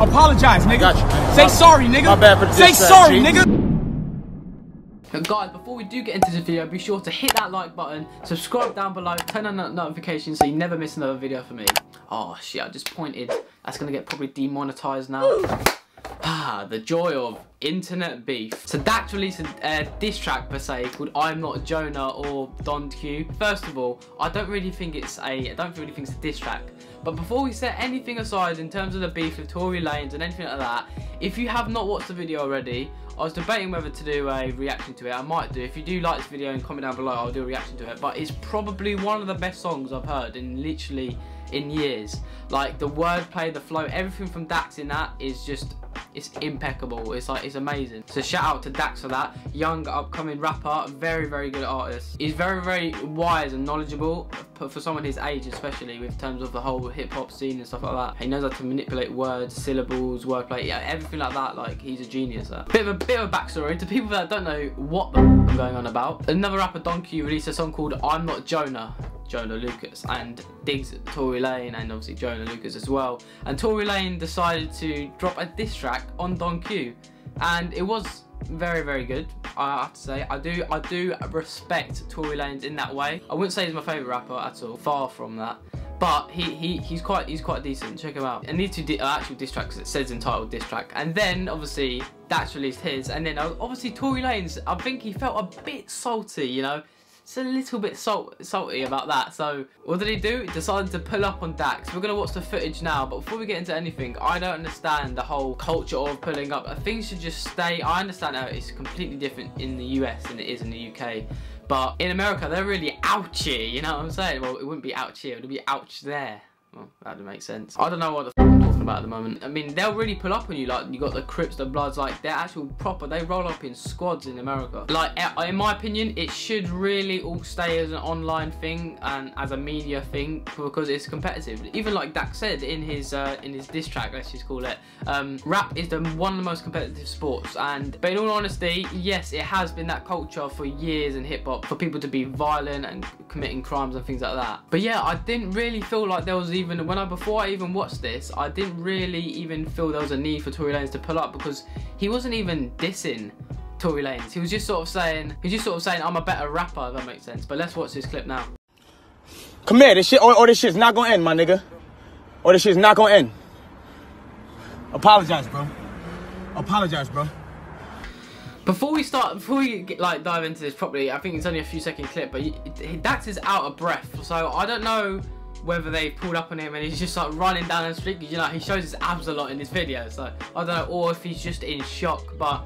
Apologize, nigga. Got you, man. Say My- sorry, nigga. my bad for the Say diss sorry, G. nigga. But guys, before we do get into this video, be sure to hit that like button, subscribe down below, turn on that notification so you never miss another video from me. Oh shit, I just pointed. That's gonna get probably demonetized now. Ah, the joy of internet beef. So Dax released a uh, diss track per se called "I'm Not Joyner" or "Don Q." First of all, I don't really think it's a, I don't really think it's a diss track. But before we set anything aside in terms of the beef with Tory Lanez and anything like that, if you have not watched the video already, I was debating whether to do a reaction to it. I might do. If you do like this video and comment down below, I'll do a reaction to it. But it's probably one of the best songs I've heard in literally in years. Like the wordplay, the flow, everything from Dax in that is just it's impeccable. It's like it's amazing. So shout out to Dax for that. Young upcoming rapper, very very good artist. He's very very wise and knowledgeable for someone his age, especially with terms of the whole hip hop scene and stuff like that. He knows how to manipulate words, syllables, wordplay, yeah, everything like that. Like he's a genius. At. Bit of a bit of a backstory to people that don't know what the I'm going on about. Another rapper, Don Q, released a song called "I'm Not Joyner." Joyner Lucas and digs Tory Lane and obviously Joyner Lucas as well. And Tory Lane decided to drop a diss track on Don Q, and it was very very good. I have to say I do I do respect Tory Lanez in that way. I wouldn't say he's my favourite rapper at all, far from that. But he, he he's quite he's quite decent. Check him out. And these two di actual diss tracks. It says entitled diss track. And then obviously Dax released his. And then obviously Tory Lanez. I think he felt a bit salty. You know, it's a little bit salt, salty about that. So what did he do? He decided to pull up on Dax. We're gonna watch the footage now, but before we get into anything, I don't understand the whole culture of pulling up. Things should just stay. I understand how it's completely different in the US than it is in the UK. But in America, they're really ouchy, you know what I'm saying? Well, it wouldn't be ouchy, it would be ouch there. Well, that would make sense. I don't know what the about at the moment. I mean, they'll really pull up on you. Like, you got the Crips, the Bloods, like, they're actual proper. They roll up in squads in America. Like, uh, in my opinion, it should really all stay as an online thing and as a media thing because it's competitive. Even like Dax said in his uh, in his diss track, let's just call it, um, rap is the one of the most competitive sports. And but in all honesty, yes, it has been that culture for years in hip hop for people to be violent and committing crimes and things like that. But yeah, I didn't really feel like there was even when I before I even watched this, I didn't really even feel there was a need for Tory Lanez to pull up because he wasn't even dissing Tory Lanez. He was just sort of saying, he's just sort of saying, I'm a better rapper, if that makes sense. But let's watch this clip now. Come here, this shit, or, or this shit's not gonna end, my nigga. Or this shit's not gonna end. Apologize, bro. Apologize, bro. Before we start, before we get, like dive into this properly, I think it's only a few second clip, but he, Dax is out of breath, so I don't know whether they pulled up on him and he's just like running down the street. You know, he shows his abs a lot in his videos, so I don't know, or if he's just in shock. But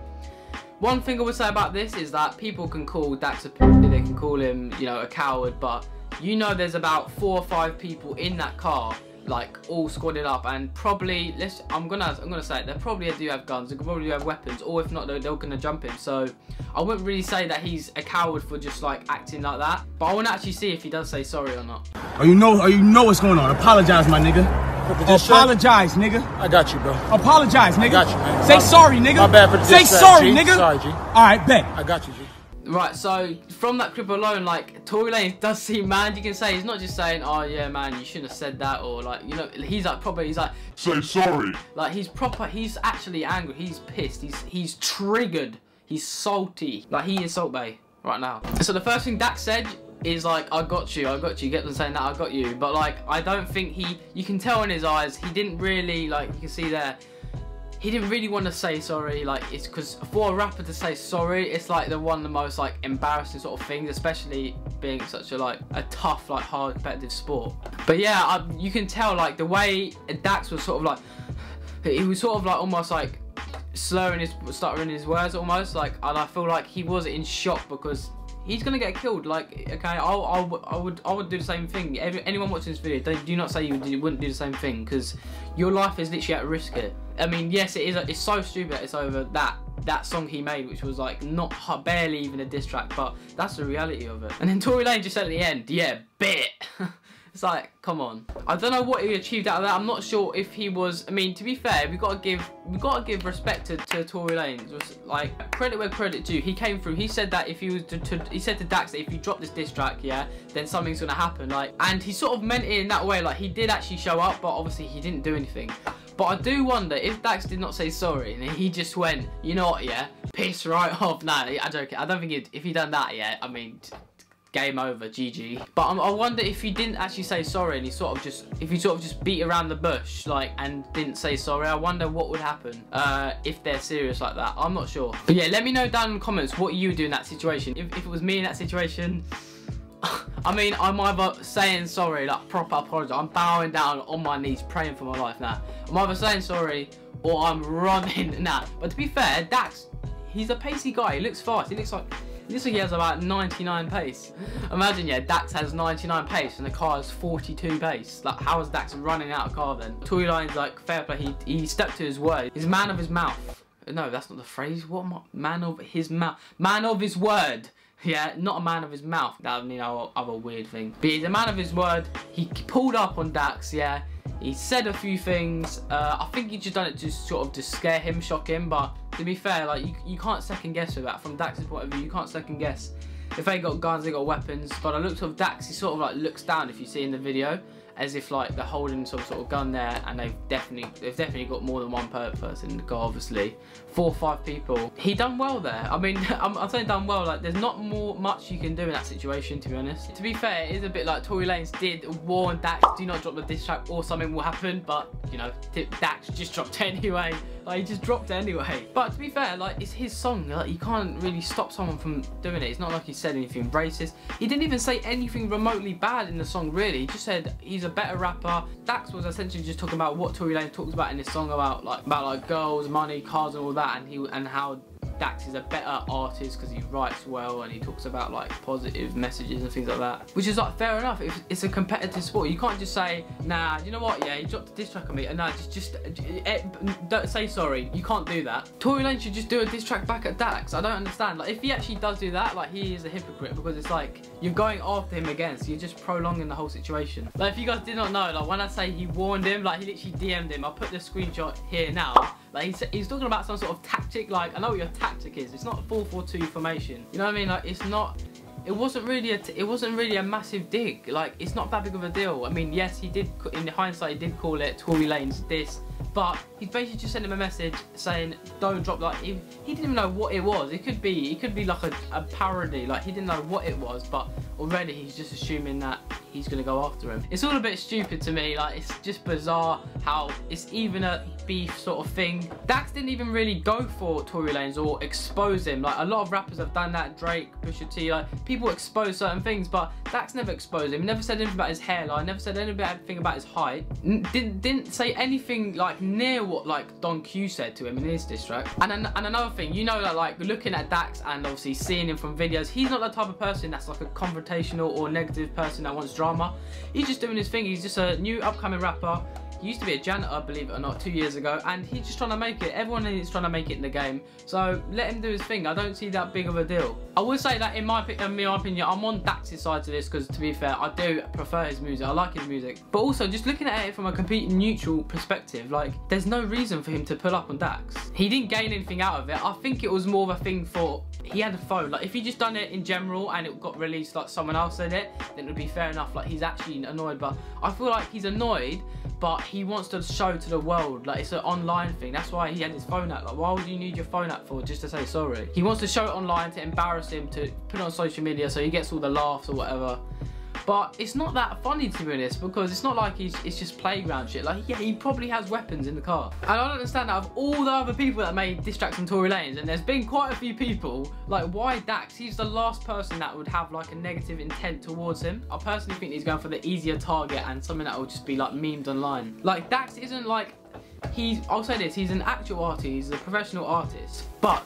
one thing I would say about this is that people can call Dax they can call him, you know, a coward, but you know, there's about four or five people in that car like all squadded up and probably let's I'm gonna I'm gonna say it, they probably do have guns they probably do have weapons or if not they're, they're gonna jump him so I wouldn't really say that he's a coward for just like acting like that but I want to actually see if he does say sorry or not Or you know, or you know what's going on. Apologize, my nigga. For the? Apologize, nigga. I got you, bro. Apologize, nigga. got you, man. Say My- sorry, nigga. my bad for the Say sorry, G. nigga. Sorry, G. All right, bet. I got you, G. Right, so from that clip alone, like Tory Lanez does seem mad. You can say he's not just saying, "Oh yeah, man, you shouldn't have said that," or like you know, he's like proper. He's like, Say sorry. like he's proper. He's actually angry. He's pissed. He's he's triggered. He's salty. Like he is Salt Bae right now. So the first thing Dax said is like, "I got you. I got you." Get them saying that I got you, but like I don't think he. You can tell in his eyes he didn't really like. You can see there he didn't really want to say sorry like it's because for a rapper to say sorry it's like the one of the most like embarrassing sort of things especially being such a like a tough like hard competitive sport but yeah I, you can tell like the way Dax was sort of like he was sort of like almost like slurring his stuttering his words almost like and I feel like he was in shock because he's gonna get killed like okay I'll, I'll, I would I would do the same thing. Every, anyone watching this video don't, do not say you, you wouldn't do the same thing because your life is literally at risk here. I mean yes it is it's so stupid it's over that that song he made which was like not barely even a diss track but that's the reality of it. And then Tory Lane just said at the end yeah bit It's like, come on. I don't know what he achieved out of that. I'm not sure if he was. I mean, to be fair, we gotta give we gotta give respect to, to Tory Lanez. Like credit where credit due. He came through. He said that if he was to, to he said to Dax that if you drop this diss track, yeah, then something's gonna happen. Like, and he sort of meant it in that way. Like he did actually show up, but obviously he didn't do anything. But I do wonder if Dax did not say sorry and he just went, you know what, yeah, piss right off. Nah, I don't. I don't think he'd, if he done that, yeah. I mean, game over, GG. But I wonder if he didn't actually say sorry and he sort of just, if he sort of just beat around the bush, like, and didn't say sorry, I wonder what would happen uh, if they're serious like that. I'm not sure. But yeah, let me know down in the comments what you would do in that situation. If, if it was me in that situation, I mean, I'm either saying sorry, like proper apology. I'm bowing down on my knees, praying for my life now. I'm either saying sorry or I'm running now. But to be fair, Dax, he's a pacey guy. He looks fast. He looks like this he has about 99 pace. Imagine, yeah, Dax has 99 pace and the car has 42 pace. Like, how is Dax running out of car then? Tory Lanez, like, fair play, he, he stepped to his word. He's man of his mouth. No, that's not the phrase. What I? Man of his mouth. Man of his word. Yeah, not a man of his mouth. That would mean other weird thing. But he's a man of his word. He pulled up on Dax, yeah. He said a few things. Uh, I think he just done it to sort of to scare him, shock him. But to be fair, like you, you can't second guess with that. From Dax's point of view, you can't second guess. If they got guns, they got weapons. But I looked of Dax, he sort of like looks down if you see in the video as if like they're holding some sort of gun there and they've definitely they've definitely got more than one purpose in the car obviously. Four or five people. He done well there. I mean I'm, I'm, saying done well. Like there's not more much you can do in that situation to be honest. To be fair it is a bit like tory lanez did warn dax. Do not drop the diss track or something will happen but you know dax just dropped anyway. Like he just dropped anyway. But to be fair like it's his song. Like you can't really stop someone from doing it. It's not like he said anything racist. He didn't even say anything remotely bad in the song really. He just said he's a better rapper. Dax was essentially just talking about what Tory Lane talks about in his song about like about like girls, money, cars, and all that, and he and how Dax is a better artist because he writes well and he talks about like positive messages and things like that. Which is like fair enough. It's, it's a competitive sport. You can't just say, nah, you know what? Yeah, he dropped a diss track on me. And nah, just just uh, don't say sorry. You can't do that. Tory Lane should just do a diss track back at Dax. I don't understand. Like if he actually does do that, like he is a hypocrite because it's like you're going after him again, so you're just prolonging the whole situation. Like if you guys did not know, like when I say he warned him, like he literally DM'd him. I'll put the screenshot here now. Like he's, he's talking about some sort of tactic. Like I know what your tactic is. It's not 4-4-2 formation. You know what I mean? Like it's not. It wasn't really a. it wasn't really a massive dig. Like it's not that big of a deal. I mean, yes, he did. In hindsight, he did call it Tory Lane's this but he's basically just sent him a message saying, don't drop, like, he, he didn't even know what it was. It could be, it could be like a, a parody, like, he didn't know what it was, but already he's just assuming that he's gonna go after him. It's all a bit stupid to me, like, it's just bizarre how it's even a beef sort of thing. Dax didn't even really go for Tory Lanez or expose him. Like, a lot of rappers have done that, Drake, Pusha T, like, people expose certain things, but Dax never exposed him. He never said anything about his hairline, never said anything about his height. Didn't, didn't say anything, like, near what like Don Q said to him in his diss track. And, an and another thing, you know that like looking at Dax and obviously seeing him from videos, he's not the type of person that's like a confrontational or negative person that wants drama. He's just doing his thing. He's just a new upcoming rapper he used to be a janitor, believe it or not, two years ago, and he's just trying to make it. Everyone is trying to make it in the game, so let him do his thing. I don't see that big of a deal. I would say that in my, in my opinion, I'm on Dax's side to this because, to be fair, I do prefer his music. I like his music. But also, just looking at it from a complete neutral perspective, like, there's no reason for him to pull up on Dax. He didn't gain anything out of it. I think it was more of a thing for he had a phone. Like, if he just done it in general and it got released like someone else said it, then it would be fair enough. Like, he's actually annoyed. But I feel like he's annoyed, but he wants to show to the world. Like, it's an online thing. That's why he had his phone out. Like, why would you need your phone out for? Just to say sorry. He wants to show it online to embarrass him, to put on social media so he gets all the laughs or whatever. But it's not that funny to be honest because it's not like he's it's just playground shit. Like yeah, he probably has weapons in the car. And I don't understand that of all the other people that made diss Tory Lanez, and there's been quite a few people, like why Dax? He's the last person that would have like a negative intent towards him. I personally think he's going for the easier target and something that will just be like memed online. Like Dax isn't like he's I'll say this, he's an actual artist, he's a professional artist, but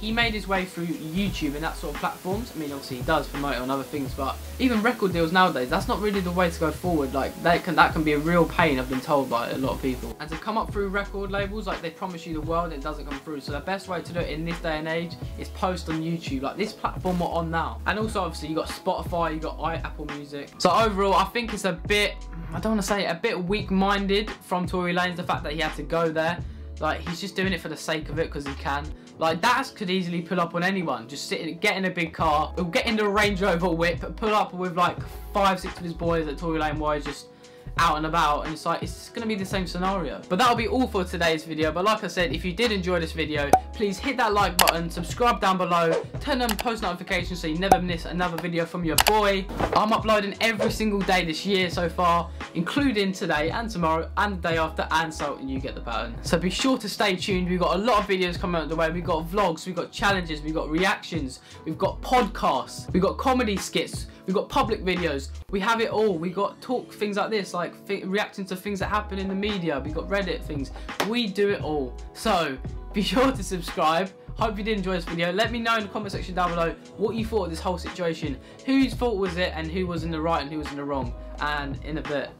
he made his way through YouTube and that sort of platforms. I mean, obviously he does promote on other things, but even record deals nowadays, that's not really the way to go forward. Like that can that can be a real pain. I've been told by a lot of people. And to come up through record labels, like they promise you the world, and it doesn't come through. So the best way to do it in this day and age is post on YouTube, like this platform we're on now. And also, obviously, you got Spotify, you got Apple Music. So overall, I think it's a bit, I don't want to say it, a bit weak-minded from Tory Lanez, the fact that he had to go there. Like, he's just doing it for the sake of it because he can. Like, that could easily pull up on anyone. Just sitting, get in a big car, get in the Range Rover whip, pull up with like five, six of his boys at Tory Lane Wise, just out and about and it's like it's gonna be the same scenario but that'll be all for today's video but like i said if you did enjoy this video please hit that like button subscribe down below turn on post notifications so you never miss another video from your boy i'm uploading every single day this year so far including today and tomorrow and the day after and so you get the pattern so be sure to stay tuned we've got a lot of videos coming out the way we've got vlogs we've got challenges we've got reactions we've got podcasts we've got comedy skits we've got public videos we have it all We've got talk things like this like reacting to things that happen in the media. We've got Reddit things. We do it all. So be sure to subscribe. Hope you did enjoy this video. Let me know in the comment section down below what you thought of this whole situation. Whose fault was it and who was in the right and who was in the wrong. And in a bit.